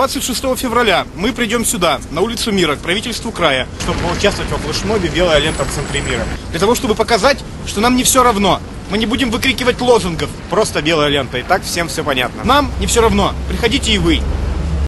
26 февраля мы придем сюда, на улицу Мира, к правительству края, Чтобы поучаствовать во флешмобе «Белая лента в центре мира». для того, чтобы показать, что нам не все равно. Мы не будем выкрикивать лозунгов. Просто белая лента, и так всем все понятно. Нам не все равно. Приходите и вы.